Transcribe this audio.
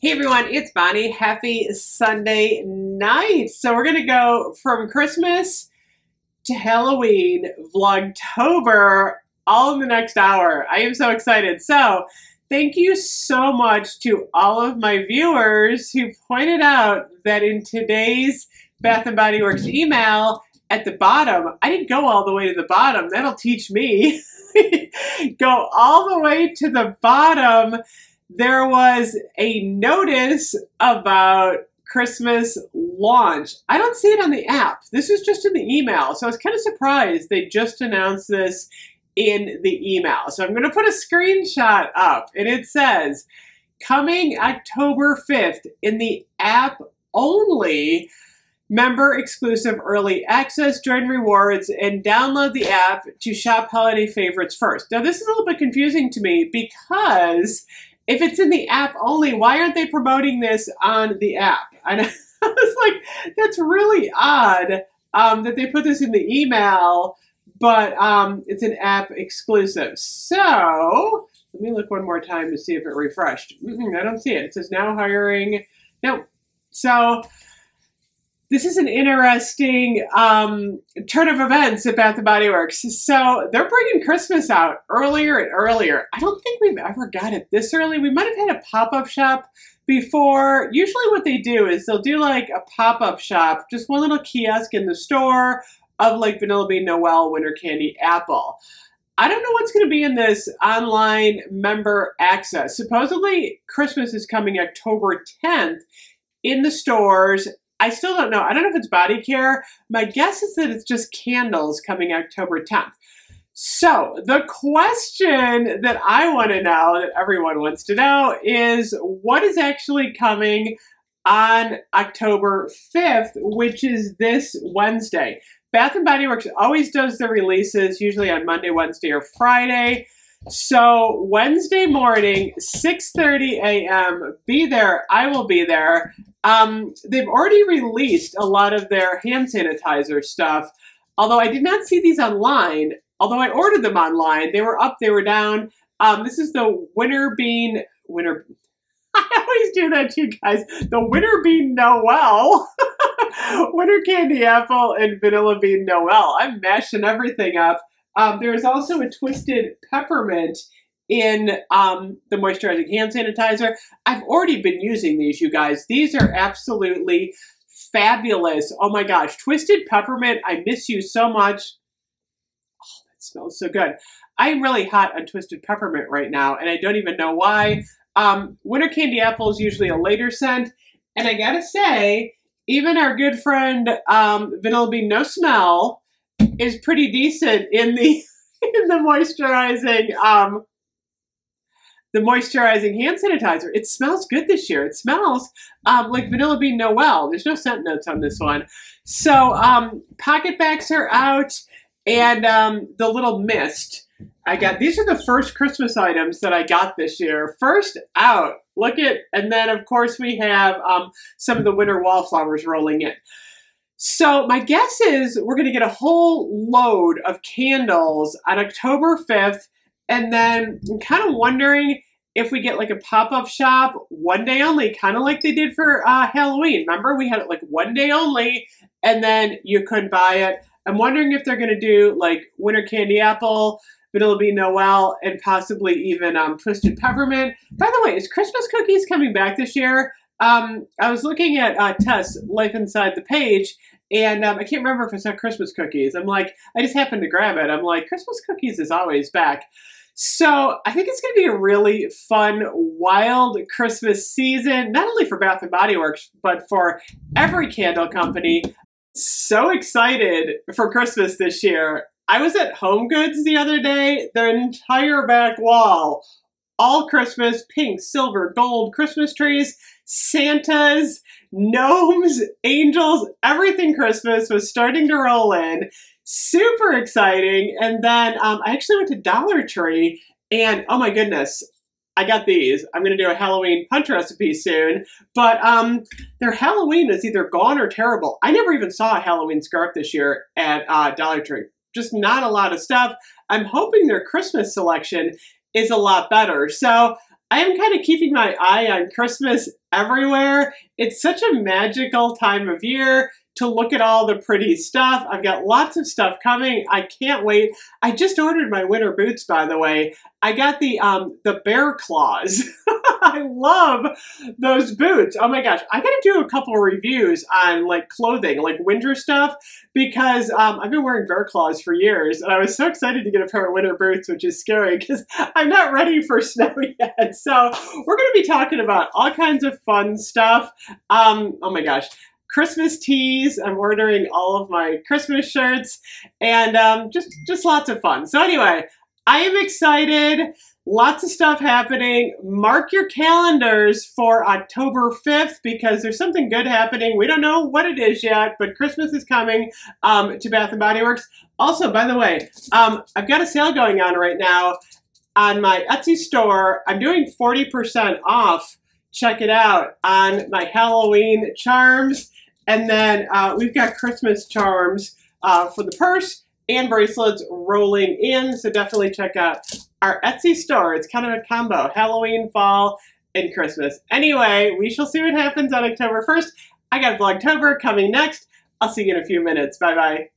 Hey everyone, it's Bonnie. Happy Sunday night. So we're gonna go from Christmas to Halloween Vlogtober all in the next hour. I am so excited. So thank you so much to all of my viewers who pointed out that in today's Bath Body Works email at the bottom, I didn't go all the way to the bottom. That'll teach me. go all the way to the bottom there was a notice about Christmas launch. I don't see it on the app. This is just in the email. So I was kind of surprised they just announced this in the email. So I'm going to put a screenshot up and it says, coming October 5th in the app only, member exclusive early access, join rewards, and download the app to shop holiday favorites first. Now, this is a little bit confusing to me because if it's in the app only, why aren't they promoting this on the app? And I was like, that's really odd um, that they put this in the email, but um, it's an app exclusive. So let me look one more time to see if it refreshed. Mm -mm, I don't see it. It says now hiring. No. So this is an interesting um, turn of events at Bath & Body Works. So they're bringing Christmas out earlier and earlier. I don't think we've ever got it this early. We might have had a pop-up shop before. Usually what they do is they'll do like a pop-up shop, just one little kiosk in the store of like Vanilla Bean Noel Winter Candy Apple. I don't know what's going to be in this online member access. Supposedly Christmas is coming October 10th in the stores I still don't know. I don't know if it's body care. My guess is that it's just candles coming October 10th. So, the question that I want to know, that everyone wants to know, is what is actually coming on October 5th, which is this Wednesday. Bath and Body Works always does the releases, usually on Monday, Wednesday, or Friday. So Wednesday morning, 6.30 a.m., be there. I will be there. Um, they've already released a lot of their hand sanitizer stuff, although I did not see these online. Although I ordered them online, they were up, they were down. Um, this is the Winter Bean, Winter, I always do that to you guys. The Winter Bean Noel, Winter Candy Apple, and Vanilla Bean Noel. I'm mashing everything up. Um, there's also a Twisted Peppermint in um, the moisturizing hand sanitizer. I've already been using these, you guys. These are absolutely fabulous. Oh my gosh, Twisted Peppermint, I miss you so much. Oh, that smells so good. I'm really hot on Twisted Peppermint right now, and I don't even know why. Um, Winter Candy Apple is usually a later scent, and I gotta say, even our good friend um, Vanilla Bean No Smell is pretty decent in the in the moisturizing um, the moisturizing hand sanitizer. It smells good this year. It smells um, like Vanilla Bean Noel. There's no scent notes on this one. So um, PocketBacs are out and um, the little mist. I got, these are the first Christmas items that I got this year. First out, look at, and then of course we have um, some of the winter wallflowers rolling in. So my guess is we're going to get a whole load of candles on October 5th and then I'm kind of wondering if we get like a pop-up shop one day only, kind of like they did for uh, Halloween. Remember, we had it like one day only, and then you couldn't buy it. I'm wondering if they're going to do like Winter Candy Apple, Vanilla Bean Noel, and possibly even um, Twisted Peppermint. By the way, is Christmas cookies coming back this year? Um, I was looking at uh, Tess, Life Inside the Page, and um, I can't remember if it's not Christmas cookies. I'm like, I just happened to grab it. I'm like, Christmas cookies is always back. So I think it's going to be a really fun, wild Christmas season, not only for Bath & Body Works, but for every candle company. So excited for Christmas this year. I was at Home Goods the other day, their entire back wall, all Christmas, pink, silver, gold Christmas trees, Santas, gnomes, angels, everything Christmas was starting to roll in super exciting. And then um, I actually went to Dollar Tree and oh my goodness, I got these. I'm going to do a Halloween punch recipe soon, but um, their Halloween is either gone or terrible. I never even saw a Halloween scarf this year at uh, Dollar Tree. Just not a lot of stuff. I'm hoping their Christmas selection is a lot better. So I am kind of keeping my eye on Christmas everywhere. It's such a magical time of year to look at all the pretty stuff. I've got lots of stuff coming. I can't wait. I just ordered my winter boots, by the way. I got the um, the bear claws. I love those boots. Oh my gosh, I gotta do a couple reviews on like clothing, like winter stuff, because um, I've been wearing bear claws for years, and I was so excited to get a pair of winter boots, which is scary because I'm not ready for snow yet. So we're gonna be talking about all kinds of fun stuff. Um, oh my gosh. Christmas tees. I'm ordering all of my Christmas shirts and um, just just lots of fun. So anyway, I am excited. Lots of stuff happening. Mark your calendars for October 5th because there's something good happening. We don't know what it is yet, but Christmas is coming um, to Bath & Body Works. Also, by the way, um, I've got a sale going on right now on my Etsy store. I'm doing 40% off. Check it out on my Halloween charms. And then uh, we've got Christmas charms uh, for the purse and bracelets rolling in. So definitely check out our Etsy store. It's kind of a combo, Halloween, fall, and Christmas. Anyway, we shall see what happens on October 1st. I got Vlogtober coming next. I'll see you in a few minutes. Bye-bye.